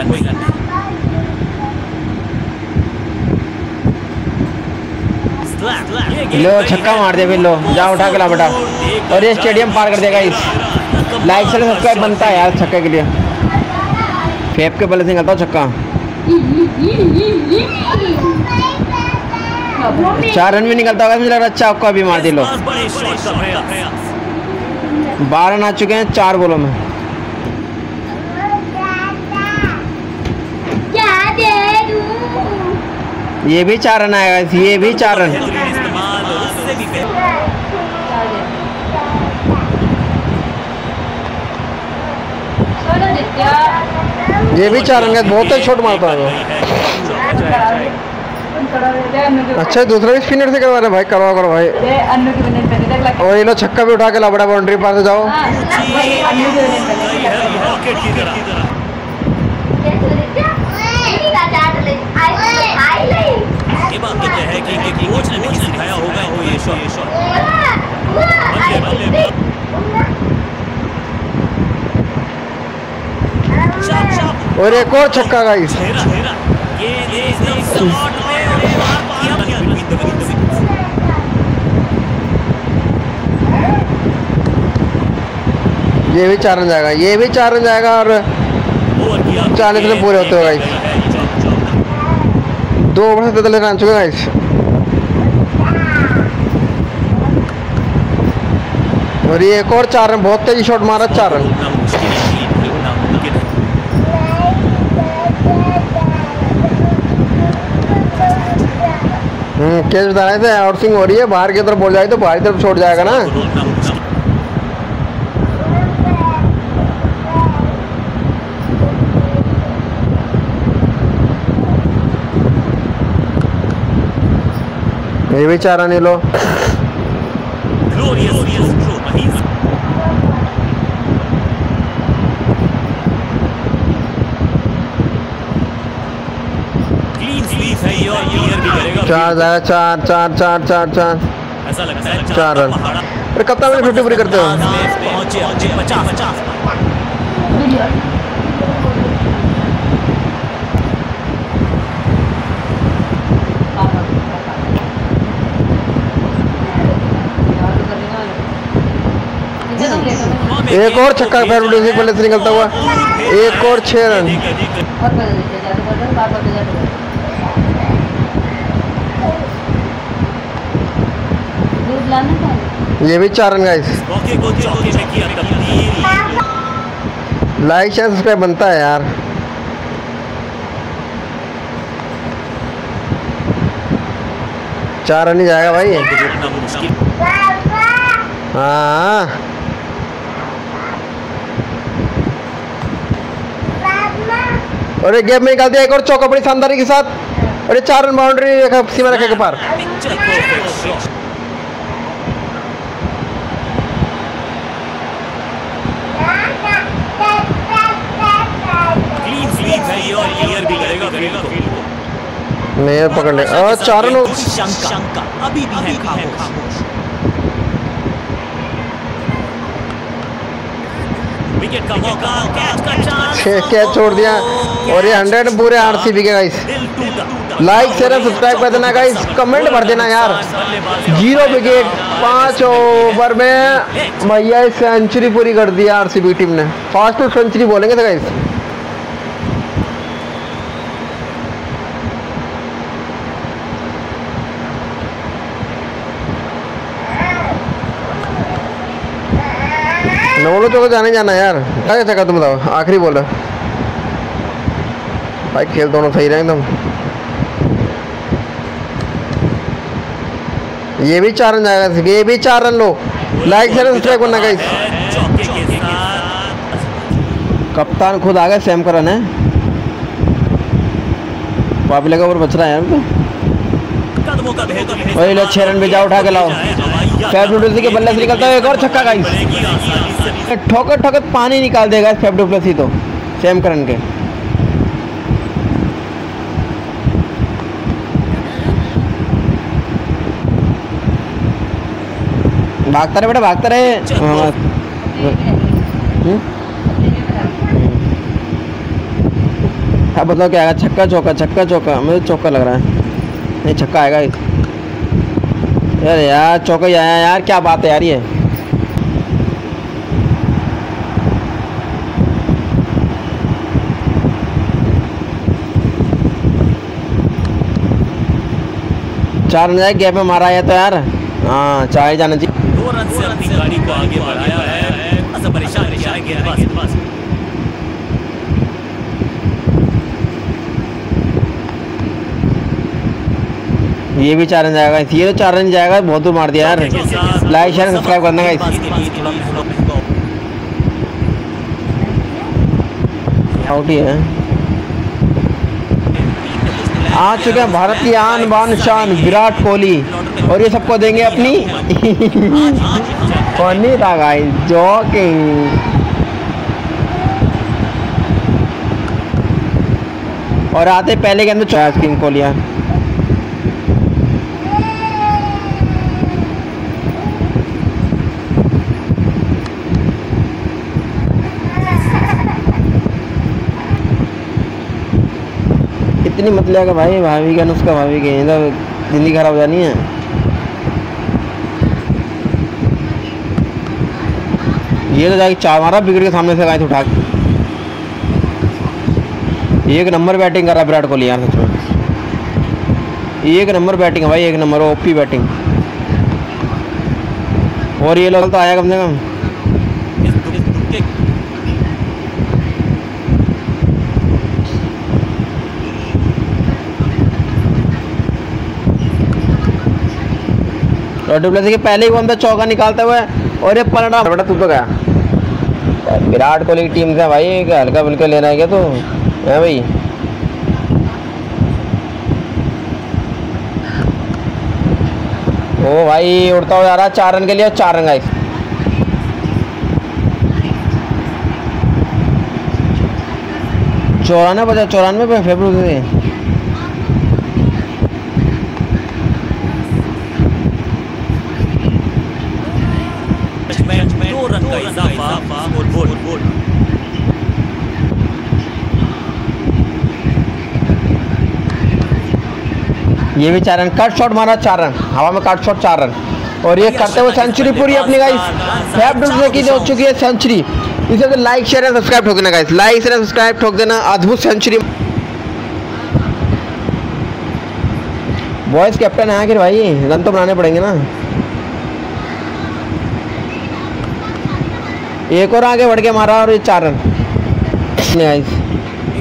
Run कोई run लो छक्का मार दिया लो जा उठा के ला बेटा और ये स्टेडियम पार कर देगा इस लाइक से सब्सक्राइब बनता है यार छक्के के लिए फेप के बल्ले से निकलता हूँ छक्का चार रन भी निकलता होगा मुझे लग रहा है अच्छा आपको अभी मार दे लो बारह रन आ चुके हैं चार बोलों में क्या दे दूँ ये भी चार रन आएगा ये भी चार रन बेहतरीन इस्तेमाल और उससे भी बेहतर ये भी चार रन का बहुत ही शॉट मारता है अच्छा दूसरा भी स्पिनर से करवा रहे भाई करवा करो भाई और ये लो छक्का भी उठा के ला बड़ा बाउंड्री पार से जाओ रॉकेट की तरह ये बात तो तय कि कि कोच ने नहीं सिखाया होगा वो ये शॉट ये शॉट बल्ले बल्ले चाप चाप और एक और छक्का का इस हेरा हेरा। ये शॉट में और ये किया ये भी चार रन जाएगा ये भी चार रन जाएगा और चालीस में पूरे होते हो गाइस दो ओवर से तैतालीस रन चुके गाइस और ये एक और चार रन बहुत तेज़ी शॉट मारा चार रन। हम्म कैच बता रहे थे आउटस्विंग हो रही है बाहर की तरफ़ बोल जाए तो बाहर की तरफ़ छोड़ जाएगा ना। ये भी चार ये लो। थ्रो है चार जाएगा चार चार चार चार चार। ऐसा लगता है चार रन। अरे कप्तान भी फिफ्टी पूरी करते हो। एक और छक्का पैर उड़े बल्ले से निकलता हुआ। एक और छह रन। ये भी चार run guys. Like share subscribe बनता है यार। चार रन ही जाएगा भाई। हाँ। और एक गेम में निकाल दिया एक और चौका बड़ी शानदारी के साथ। अरे चार रन बाउंड्री रेखा सीमा रेखा के पार। ये और नहीं पकड़ ले। और चार रन अभी भी है खामोश। विकेट का मौका कैच का चांस छह कैच छोड़ दिया। और ये हंड्रेड पूरे आरसीबी के गाइस लाइक शेयर सब्सक्राइब कर देना गाइस कमेंट भर देना यार। ज़ीरो विकेट पाँच ओवर में भैया सेंचुरी पूरी कर दी आरसीबी टीम ने। फास्ट सेंचुरी बोलेंगे तो गाइस नवलो तो जाने जाना यार। क्या चक्कर तुम बताओ? आखिरी बोला भाई, खेल दोनों सही रहे एकदम। ये भी चार रन जाएगा ये भी चार रन लो। लाइक शेयर सब्सक्राइब करना गाइस कप्तान खुद आ गए सैम का रन है पापिले का ऊपर बच रहा है वही लो, छह रन भी जा, उठा के लाओ। फैफ डुप्लेसी के बल्ले से निकलता है एक और छक्का गाइस ठोकर ठोकर, पानी निकाल देगा फैफ डुप्लेसी तो। सैम करन के भागता रहे बेटा भागता रहे। हाँ, हम्म। अब बताओ क्या आएगा? छक्का चौका छक्का चौका। मुझे तो चौका लग रहा है। नहीं छक्का आएगा यार यार चौका आया यार। क्या बात है यार ये। चार गैप में मारा है तो यार। हाँ चाहे जाना जी। दो रन से अपनी गाड़ी को आगे बढ़ाया है। ऐसा परेशान किया है गेंदबाज ये भी चार रन जाएगा ये तो चार रन जाएगा बहुत दूर मार दिया यार। लाइक शेयर सब्सक्राइब करना गाइस आउट ही है। आ चुके हैं भारत की आन बान शान विराट कोहली। और ये सबको देंगे अपनी फनी था गाइस जॉकिंग और आते पहले के अंदर चार्ज किंग को लिया इतनी मत लिया भाई, भाभी का नुस्खा, भाभी के ज़िंदगी खराब हो जानी है। ये तो जाके चार मारा विकेट के सामने से गाय उठा के। एक नंबर बैटिंग कर रहा विराट कोहली यहाँ सच में। एक नंबर बैटिंग है भाई, एक नंबर ओपी बैटिंग। और ये लोग तो आया कम से कम। डुप्लेसी के पहले ही वो अंदर चौका निकालता हुआ और ये पलटा बड़ा तू तो गया। विराट कोहली की टीम से भाई हल्का फुल्का लेना है क्या तो? है भाई? ओ भाई, उड़ता हुआ जा रहा है, चार रन के लिए चार रन गाइस चौरानवे बजा चौरानवे पे फेब्रुवरी का इजाफा बोल बोल ये भी चार रन कट शॉट मारा चार रन, हवा में कट शॉट चार रन। और ये करते हुए सेंचुरी पूरी अपनी गाइस की हो चुकी है सेंचुरी इसे तो लाइक शेयर एंड सब्सक्राइब ठोक देना गाइस लाइक शेयर सब्सक्राइब ठोक देना, अद्भुत सेंचुरी बॉयज़ कैप्टन है आखिर भाई, रन तो बनाने पड़ेंगे ना। एक और आगे बढ़ के मारा और ये चार रन।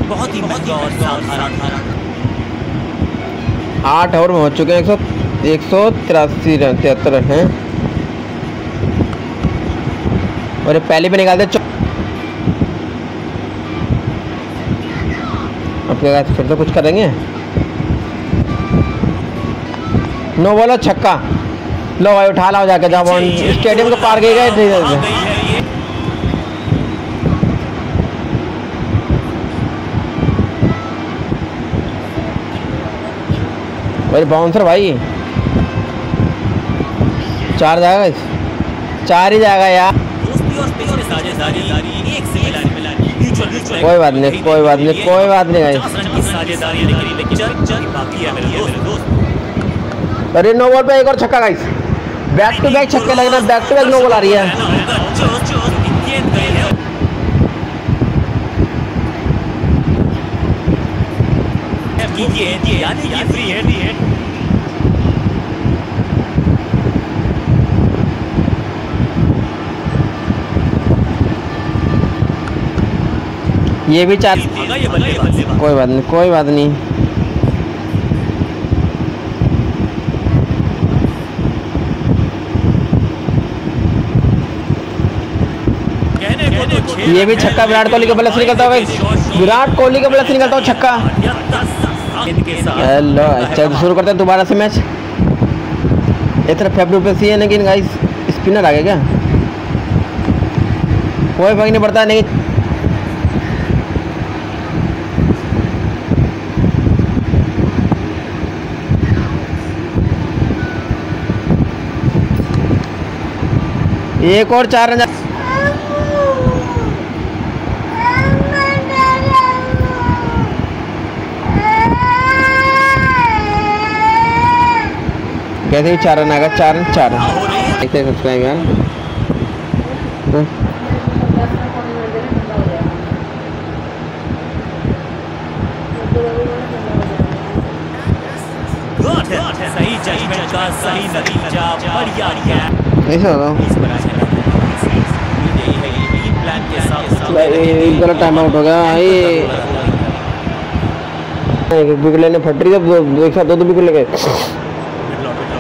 बहुत ही आठ ओवर में हो चुके हैं। एक सौ एक सौ तिरासी रन तिहत्तर रन है। और ये पहले भी निकालते अपने साथ फिर तो कुछ करेंगे। नो बोलो छक्का। लो भाई उठा लाओ जाके जाओ स्टेडियम को पार गए गए भाई बाउंसर भाई। चार जाएगा चार ही जाएगा यार। कोई बात नहीं, कोई बात नहीं, कोई बात नहीं भाई। अरे नो बॉल पे एक और छक्का गाइस बैक टू बैक छक्के लगना back to back no ball आ रही है। कीजिए यानी कि फ्री हेड हेड ये भी चार कोई बात नहीं कोई बात नहीं। ये भी छक्का विराट कोहली के बल्ले से निकलता होगा। विराट कोहली के बल्ले से निकलता हो छक्का। हेलो अच्छा तो शुरू करते हैं दोबारा से मैच इतना तरफ़ पे सी है लेकिन गाइस स्पिनर आ गया क्या? कोई फ़र्क नहीं पड़ता, नहीं। एक और चार रन बढ़िया कैच ऐसा होगा इस पर आगे यही है यही प्लान के साथ भाई, ये गलत टाइम आउट हो गया। ये विकेट लेने फट रही है एक साथ दो दो विकेट लगे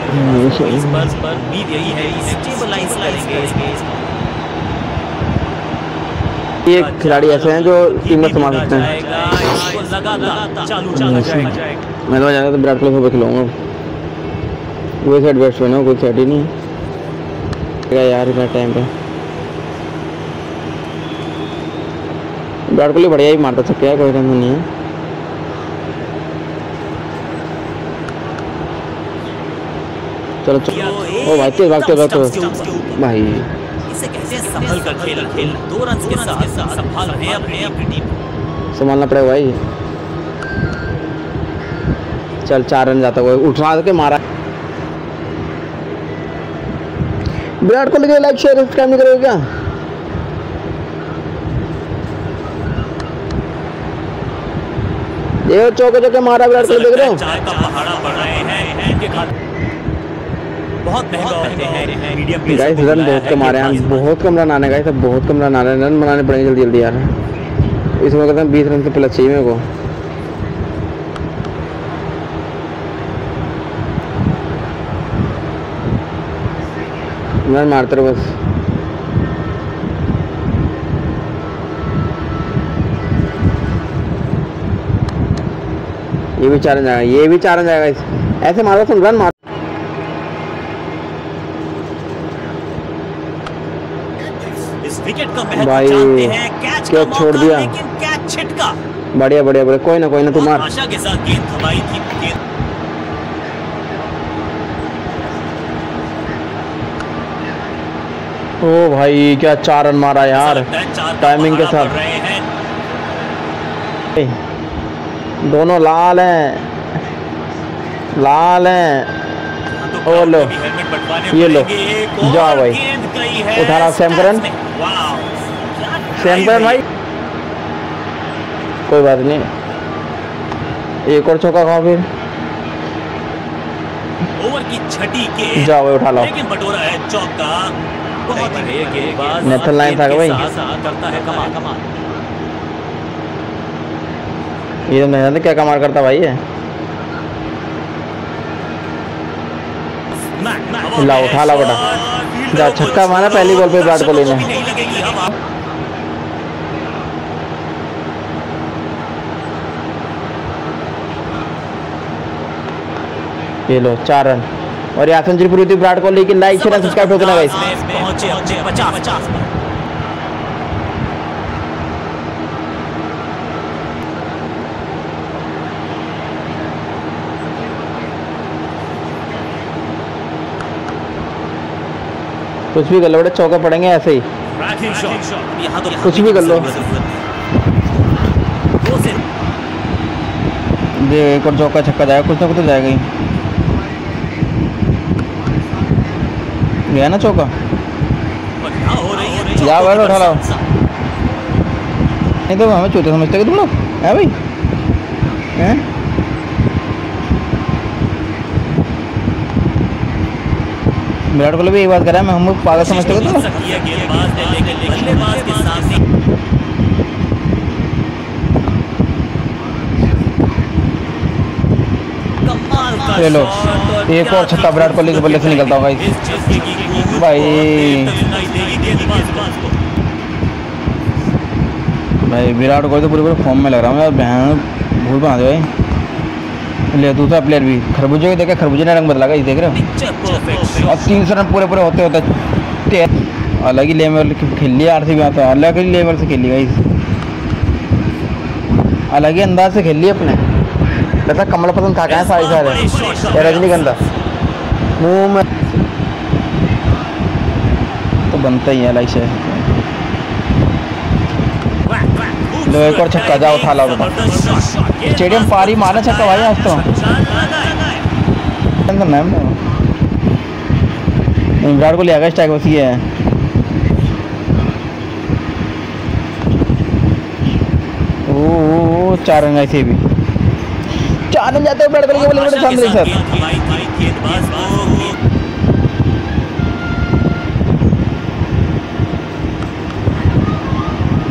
इस पर पर उम्मीद यही है स्टेबलाइज करेंगे ये खिलाड़ी ऐसे हैं जो टीम में संभाल सकते हैं। जाएगा, जाएगा मैं तो जाता तो विराट कोहली को खिलाऊँगा। कोई साइड बैट्समैन हो कोई साइड ही नहीं यार इतना टाइम पे। विराट कोहली बढ़िया ही मारता सकता है कोई टेंशन नहीं है। चलो चलो। ओ भाई तेज भागते भागते। भाई। इसे हैं संभल कर खेल खेल। दो रन के साथ साथ संभाल रहे हैं अपने अपनी टीम संभालना पड़ेगा भाई। चल चार रन जाता हुआ। उठा के मारा। विराट कोहली के लाइक शेयर सब्सक्राइब नहीं करोगे क्या? ये चौके चौके मारा विराट कोहली देख रहे हो चार का पहाड़ा बढ़ रहे हैं इनके खाते बहुत महँगा होते हैं मीडियम पेस गाइस रन बहुत कम आ रहे हैं। बहुत कम रन आने गाइस अब बहुत कम रन आ रहे हैं। रन बनाने पड़ेंगे जल्दी जल्दी यार। इसमें कहते हैं बीस रन से प्लस चाहिए मेरे को। रन मारते रहो बस। ये भी चार रन जाएगा। ये भी चार रन जाएगा। ऐसे मारो तुम रन मार इस विकेट का महत्व भाई, क्या छोड़ दिया? छिटका बढ़िया बढ़िया बढ़िया कोई ना कोई ना तुम्हार आशा के साथ गेंद थमाई थी गेंद ओ भाई क्या चार रन मारा यार टाइमिंग के साथ। दोनों लाल हैं लाल हैं तो ओ लो। ये लो। जाओ भाई। गेंद गई है सेम पर भाई कोई बात नहीं एक और चौका खाओ फिर ओवर की छठी के जाओ भाई उठा लो लेकिन बटोरा है चौका बहुत ही नेथन लाइन था भाई। करता है कमाल। कमाल ये तो नहीं जानते क्या कमाल करता भाई ये ला, उठा ला बेटा। जा, छक्का मारा पहली बॉल पे विराट कोहली ने। नहीं लगेगी हवा ये लो चार रन। और यहाँ सेंचुरी पूरी विराट कोहली की लाइक शेयर सब्सक्राइब ठोकना पर कुछ भी कर लो बेटा चौके पड़ेंगे ऐसे ही। कुछ भी कर लो। दो से ये एक और चौका छक्का जाएगा कुछ ना कुछ तो जाएगा ही। गया ना चौका? जा बैठो, उठा लाओ। नहीं तो हमें चौथे समझते हो तुम लोग है भाई? हैं? विराट कोहली भी एक बात कर रहा है, मैं हम पागल समझते हो तुम लोग सकती है गेंदबाज ने लेकिन बल्लेबाज के सामने कमाल का ये लो, एक और छक्का विराट कोहली के बल्ले से निकलता भाई। को। भाई। विराट कोहली तो पूरे पूरे फॉर्म में लग रहा हूँ यार बहन भूल बना दे भाई ले दूसरा प्लेयर भी। खरबूजे को देखा खरबूजे ने रंग बदला इस देख रहे हो? और तीन सौ रन पूरे पूरे होते होते अलग ही लेवल खेल लिया आर सी बी आता अलग ही लेवल से खेली गाइस अलग ही अंदाज से खेल लिया अपने। लगता कमल पसंद खा हैं सारे सारे रजनीगंधा मुँह में तो बनता ही है अलग से लो एक और छक्का जाओ उठा लाओ स्टेडियम पारी मारना छक्का भाई आज तो है विराट कोहली आगे स्ट्राइक बस ये है ओ चार रन ऐसे भी चार रन जाते हैं कोहली के बड़े सामने सर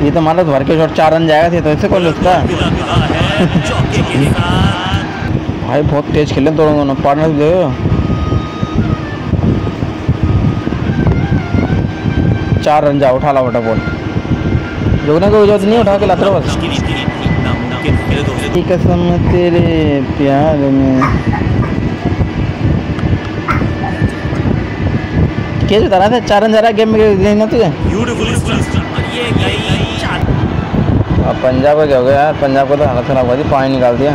ये तो मानो भर के शॉट चार रन जाएगा थे तो ऐसे कौन मिला है? भाई, बहुत तेज खेले दोनों दोनों, पार्टनर दे चार रन जा, उठा ला बटा बॉल रुकने को ज़रूरत नहीं उठा के लाते बस मुश्किल थी नामुमकिन मेरे दोस्त की कसम तेरे प्यार में। क्या बता रहा था चार रन जा रहा है गेम में ना तुझे अब पंजाब का क्या हो गया यार? पंजाब का तो हालत खराब हुआ थी पानी निकाल दिया।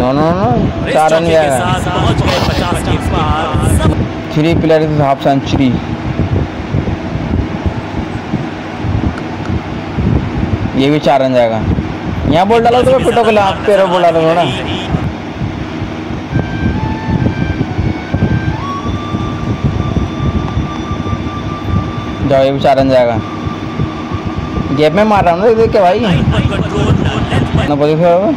नो नो नो चार रन गया साथ पहुँच गए 50 के पार सब थ्री प्लेयर हाफ़ सेंचुरी ये भी चार रन जाएगा। यहाँ बोल डालो तो पिटो को आप पैरों बोल डालो थोड़ा जाओ, ये भी चार रन जाएगा। गेप में मार रहा हूँ देख के भाई। ना पोजिशन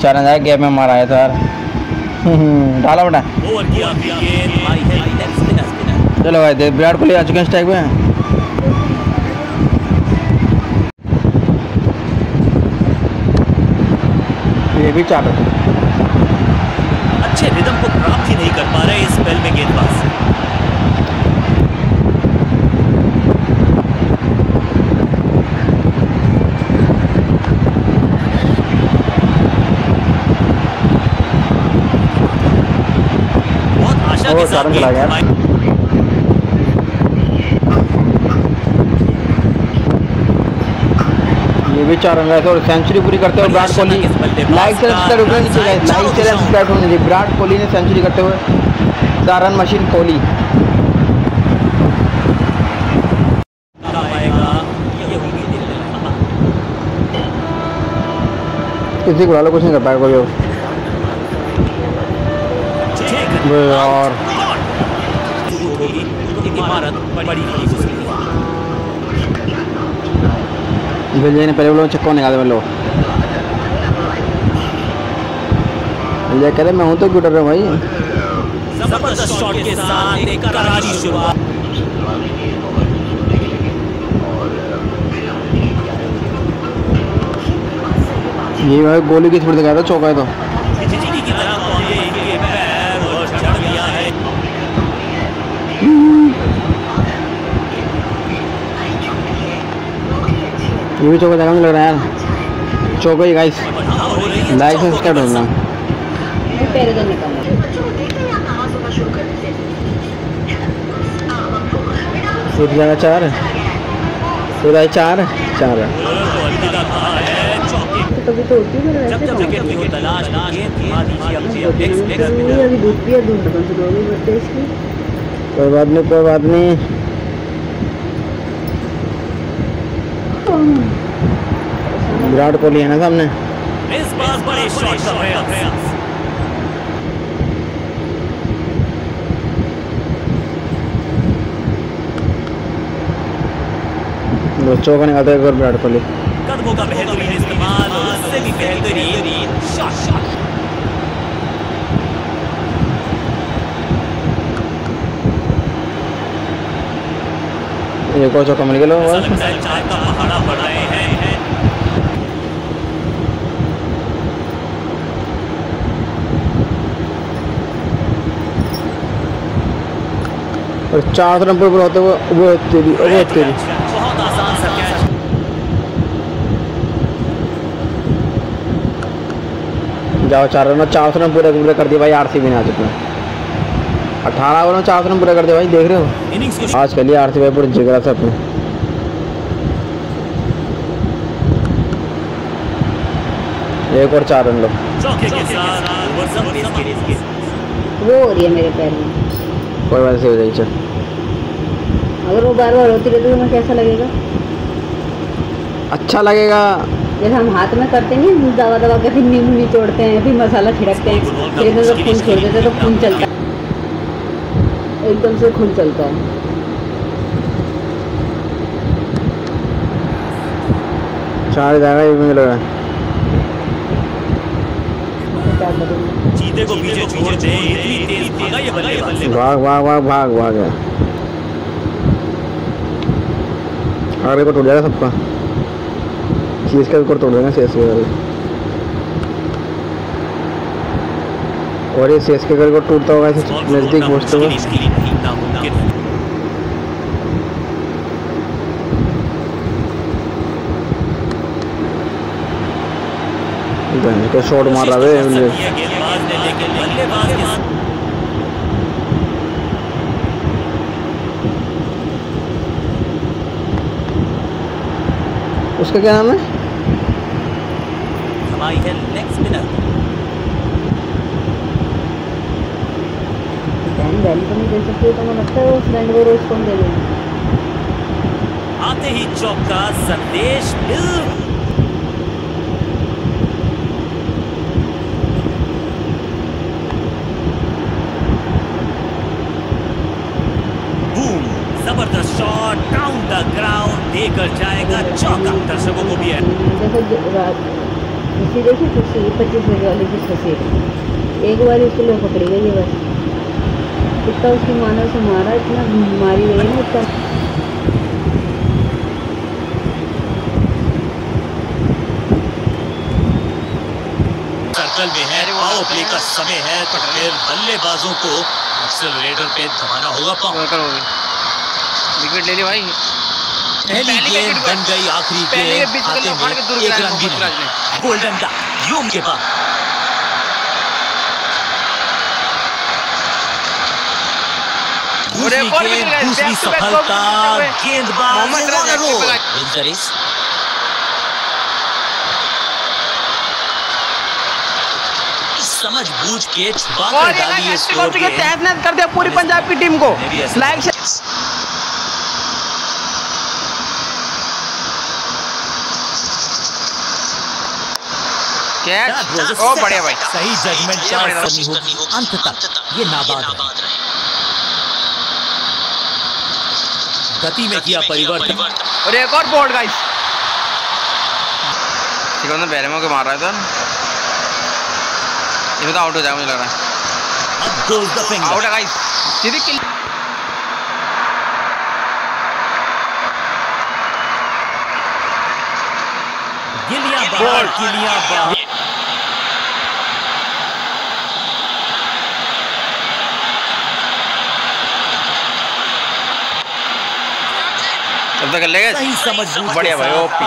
चार रन जाएगा गेप में मारा है सर डाला बेटा ओवर किया गेंद आई है लेग स्पिनर स्पिनर चलो भाई दे विराट कोहली आ चुके हैं स्ट्राइक में। ये भी चार अच्छे रिदम को प्राप्त ही नहीं कर पा रहे इस स्पेल में गेंदबाज। बहुत आशा के साथ रन चला गया। गेंद भी रन और सेंचुरी पूरी करते हुए विराट कोहली लाइक होना लाइक विराट कोहली ने सेंचुरी करते हुए चार रन मशीन कोहली किसी को बुला लो कुछ नहीं कर पाएगा कोई और। इमारत बड़ी होगी उसकी विजय ने पहले बोलो चक्को निकाल दे लो विजय कह रहे मैं हूँ तो डर रहा भाई ज़बरदस्त शॉट के साथ एक करारी शुरुआत ये भाई गोली की स्पीड दिखाया था चौका है तो की तरह पहुँचे इनके पैर और चढ़ गया है ये भी चौका जगह लग रहा है यार। चौका ही गाइस लाइक से सब्सक्राइब निकालो एक जगह चार। भाई चार। चार। तो है कभी तो। होती है जब जब विकेट तलाश कोई बात नहीं कोई बात नहीं। विराट कोहली है ना सामने? इस बार बड़े शॉट का प्रयास चौका निकालता है एक बार विराट कोहली। कदमों का बेहतरीन इस्तेमाल उससे भी बेहतरीन शॉट शॉट एक और चौका मिल गया लगता है चार का पहाड़ा बढ़ रहे हैं। और चार रन पर होते हुए वो तेरी वो तेरी। बहुत आसान सा कैच जाओ चार रन चार सौ रन पूरे पूरे कर दिए भाई आर सी बी ने आज अपने। अठारह ओवर में चार सौ रन पूरे कर दिए भाई देख रहे हो? आज के लिए आर सी बी पूरे जिगरा से अपने। एक और चार रन लो। वो हो रही है मेरे पैर में। कोई बात से हो जाएगी चल। अगर वो बार बार होती रहती तो मैं कैसा लगेगा? अच्छा लगेगा। जैसे हम हाथ में करते नहीं दवा दवा के फिर नींबू निचोड़ते हैं फिर मसाला छिड़कते हैं। फिर इधर से खून छोड़ देते हैं तो खून चलता है। एकदम से खून चलता है। चार जाएगा ये मुझे लग रहा क्या करूँगी चीते को पीछे छोड़ दे इतनी तेज भागा ये बल्लेबाज भाग भाग भाग भाग भाग गया अरे को टूट जाएगा सबका। चीज़ का रिकॉर्ड तोड़ देंगे सी एस के वाले। और ये सी के का रिकॉर्ड टूटता होगा ऐसे नज़दीक पहुँचते हुए इसके लिए नहीं नामुमकिन है को शॉट मार रहा है कोशिश तो कर मुझे सकती गेंदबाज ने लेकिन बल्लेबाज के साथ। उसका क्या नाम है? हमारी है लेग स्पिनर वैल्यू तो नहीं दे सकती तो लगता है दे देगा। आते ही चौका संदेश मिल बूम ज़बरदस्त शॉट डाउन द देकर जाएगा चौका दर्शकों को भी है। देखो जो रात उसी देखी खुशी पच्चीस बजे वाली की खुशी एक बार उसको लोग पकड़ी गई है बस। इतना उसकी मानव से मारा इतना मारी गई ना इतना। सर्कल में है पावर प्ले का समय है तो फिर बल्लेबाजों को एक्सेलरेटर पे दबाना होगा पाँव। विकेट ले ली भाई। पहली गेंद बन गई आखिरी गेंद खाते में एक रन गोल्डन का यूम के पास। दूसरी गेंद सफलता गेंदबाज समझ बूझ के छुपा कर डाली स्कोर स्कोर के तहत कर दिया पूरी पंजाब की टीम को। लाइक कैच ओ बढ़िया भाई। सही जजमेंट बढ़िया करनी होगी। अंत तक ये नाबाद है। गति में किया परिवर्तन। और एक और बोल्ड गाइस सिकंदर बैरमो के मार रहा था। ये तो आउट हो जाएगा मुझे लग रहा है. आउट है गाइस सीधी किल गिलियाँ बाहर गिलियाँ बाहर तब तक कर लेगा सही समझ बढ़िया भाई, ओपी।